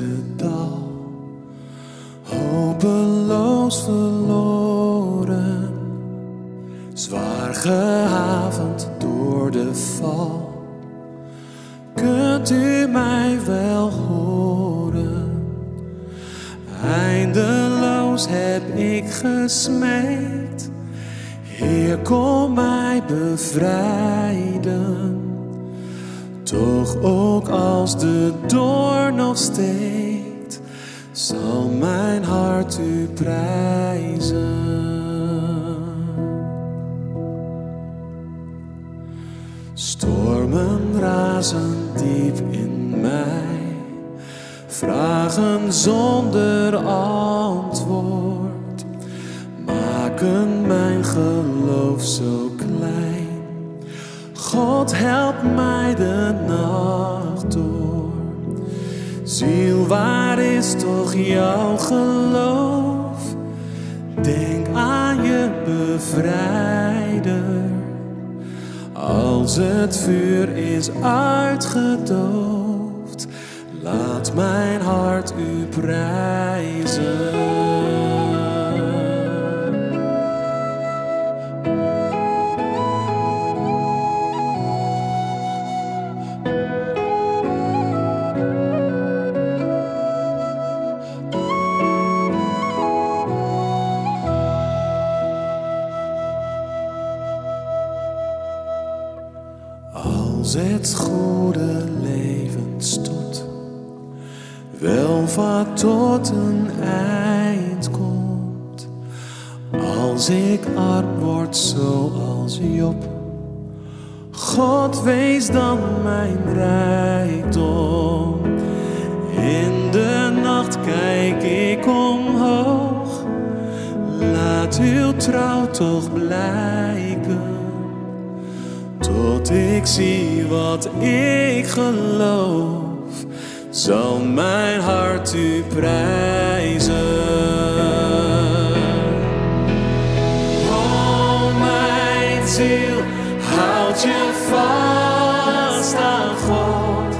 het dal, hopeloos verloren, zwaar gehavend door de val. Kunt u mij wel horen? Eindeloos heb ik gesmeekt. Heer, kom mij bevrijden. Toch ook als de doorn nog steekt, zal mijn hart u prijzen. Stormen razen diep in mij, vragen zonder antwoord, maken mijn geloof zo klein. God help mij de nacht door. Ziel, waar is toch jouw geloof? Denk aan je bevrijder. Als het vuur is uitgedoofd, laat mijn hart u prijzen. Als het goede leven stot, welvaart tot een eind komt. Als ik arm word zoals Job, God wees dan mijn rijkdom. In de nacht kijk ik omhoog, laat uw trouw toch blijken. Tot ik zie wat ik geloof, zal mijn hart u prijzen. O mijn ziel, houd je vast aan God.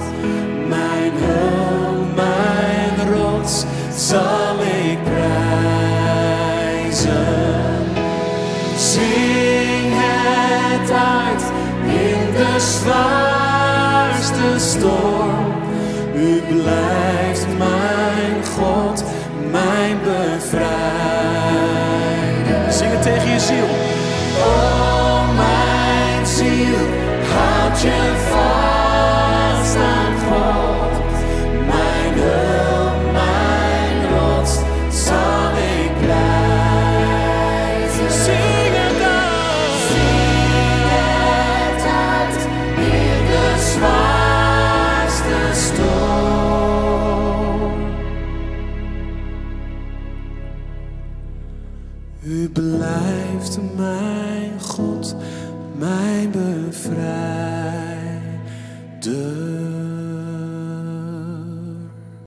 Mijn hulp, mijn rots, zal ik prijzen. Zing het uit de zwaarste storm. U blijft mijn God, mijn bevrijder. Zing het tegen je ziel. O mijn ziel, houd je U blijft mijn God, mijn bevrijder.